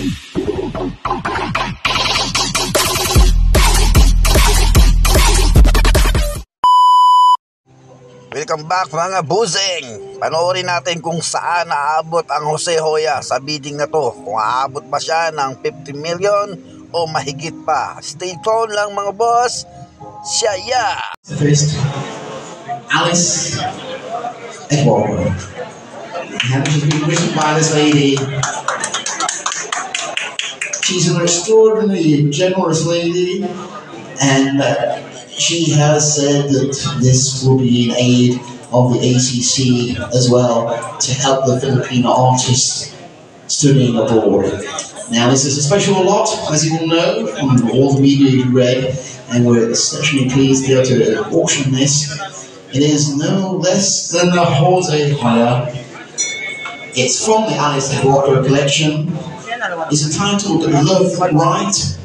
Welcome back mga busing! Panoorin natin kung saan aabot ang Jose Hoya sa bidding na to. Kung aabot ba siya ng 50 million o mahigit pa. Stay tuned lang mga boss. Siya ya! First, Alice. And she's been written by this lady. She's an extraordinarily generous lady, and uh, she has said that this will be in aid of the ACC as well to help the Filipino artists studying abroad. Now, this is a special lot, as you all know, from all the media you read, and we're exceptionally pleased to be able to auction this. It is no less than the Jose Joya. It's from the Alice Walker collection. It's entitled Love Right.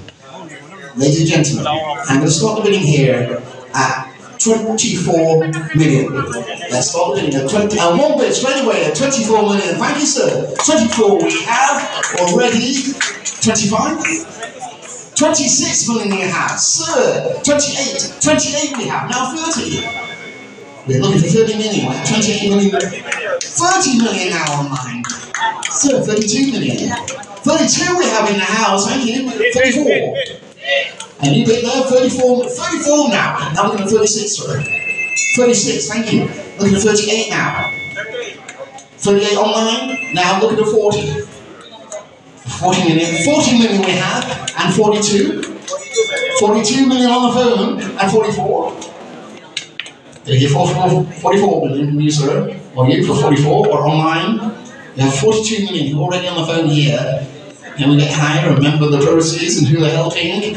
Ladies and gentlemen, I'm going to start the bidding here at 24 million. Let's start the bidding at 20, and one bid straight away at 24 million. Thank you, sir. 24 we have already. 25? 26 million we have. Sir, 28. 28 we have. Now 30. We're looking for 30 million. 28 million. 30 million now online. Sir, 32 million. 32 we have in the house. Thank you. 34. And you bid there, 34, 34 now. Now we're looking at 36, sorry. 36, thank you. Looking at 38 now. 38 online. Now looking at 40. 40 million. 40 million we have, and 42. 42 million on the phone, and 44. There you 44, 44 million you, sir. Or you for 44, or online. You have 42 million already on the phone here. And we get higher, remember the proceeds and who they're helping.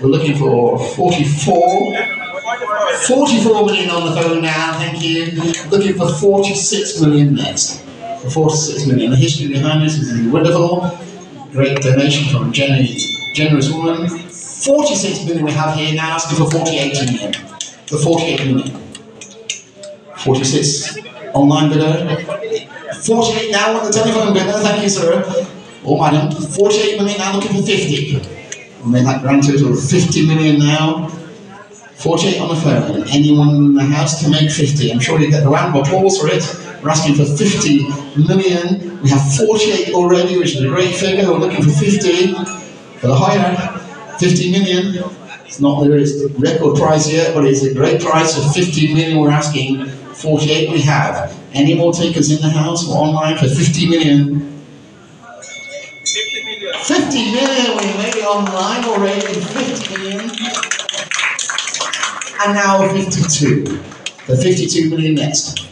We're looking for 44. 44 million on the phone now, thank you. Looking for 46 million next. For 46 million. The history behind this is wonderful. Great donation from a generous, generous woman. 46 million we have here now, asking for 48 million. For 48 million. 46 online bidder. 48 now on the telephone bidder, thank you, sir. Oh, madam, 48 million now looking for 50. We'll make that grand total of 50 million now. 48 on the phone. Anyone in the house can make 50. I'm sure you get a round of applause for it. We're asking for 50 million. We have 48 already, which is a great figure. We're looking for 50 for the higher. 50 million. It's not the record price yet, but it's a great price of 50 million. We're asking 48 we have. Any more takers in the house or online for 50 million? 50 million, we made online already, 50 million. And now 52. The 52 million next.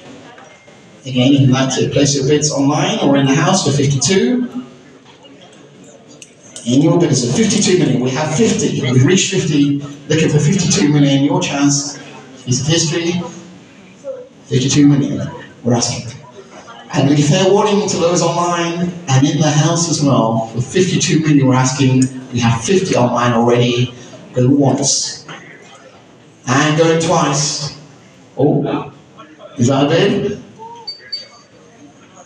Again, you'd like to place your bids online or in the house for 52. And your bid is at 52 million. We have 50. We've reached 50, looking for 52 million. Your chance, is history, 52 million. We're asking. And we give fair warning to those online and in the house as well. For 52 million, we're asking. We have 50 online already. Go once. And going twice. Oh, is that a bid?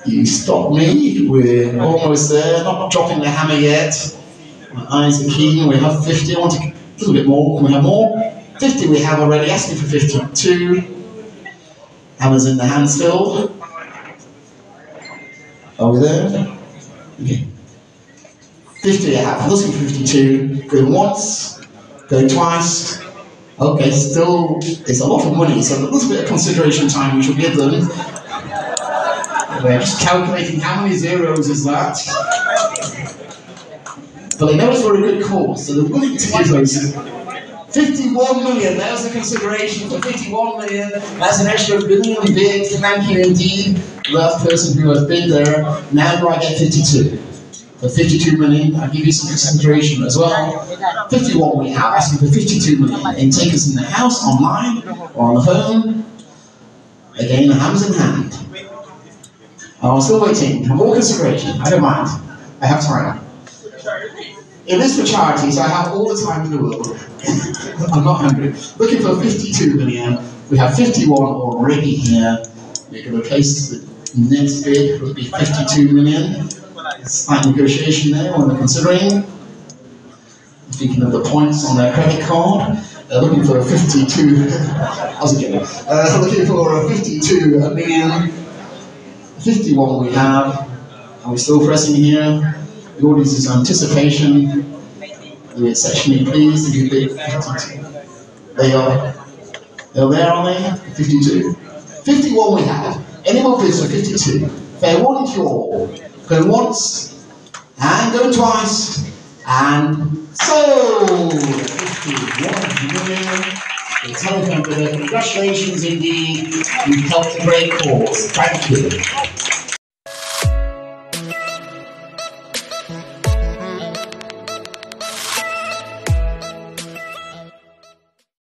You stop me. We're almost there. Not dropping the hammer yet. My eyes are keen. We have 50. I want to, a little bit more. Can we have more? 50 we have already. Asking for 52. Hammers in the hand still. Are we there? Okay. 50 I have, for 52, going once, going twice. Okay, still, it's a lot of money, so a little bit of consideration time we should give them. We're just calculating how many zeros is that. But they know it's for a good cause, so they're willing to give those 51 million, that was the consideration for 51 million. That's an extra billion bid. Thank you indeed, that person who has been there. Now do I get 52? For 52 million, I'll give you some consideration as well. 51 we have, asking for 52 million. And take us in the house, online, or on the phone. Again, hands in hand. Oh, I'm still waiting. More consideration. I don't mind. I have time. It is for charity, so I have all the time in the world. I'm not hungry. Looking for 52 million. We have 51 already here. We're going to place the next bid will be 52 million. Slight negotiation there when they're considering. Speaking of the points on their credit card, they're looking for a 52. How's it going? Uh, looking for a 52 million. 51 we have. Are we still pressing here? The audience's anticipation. The section please, if you bid 52. They are. They're there, are they? 52. 51 we have. Any more bids for 52? Fair warning to you all. Go once, and go twice, and so 51 million. The telephone congratulations indeed. You've helped a great cause. Thank you.